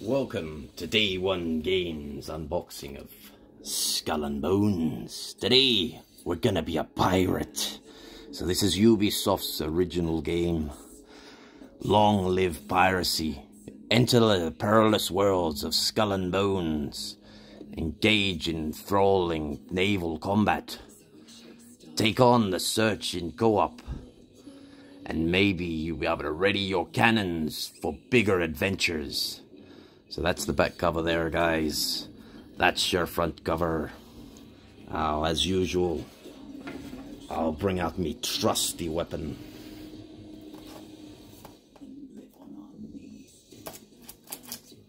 Welcome to Day One Games unboxing of Skull and Bones. Today we're gonna be a pirate. So this is Ubisoft's original game. Long live piracy. Enter the perilous worlds of Skull and Bones. Engage in enthralling naval combat. Take on the search in co-op. And maybe you'll be able to ready your cannons for bigger adventures. So that's the back cover there, guys. That's your front cover. Now, as usual, I'll bring out me trusty weapon.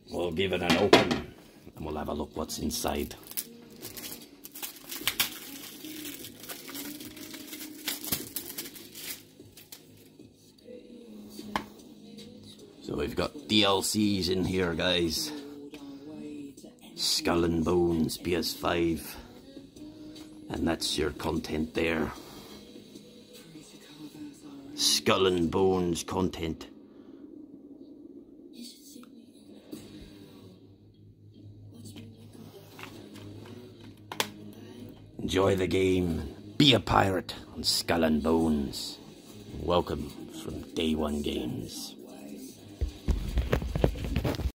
We'll give it an open and we'll have a look what's inside. So we've got DLCs in here, guys. Skull and Bones PS5. And that's your content there. Skull and Bones content. Enjoy the game. Be a pirate on Skull and Bones. Welcome from Day One Games.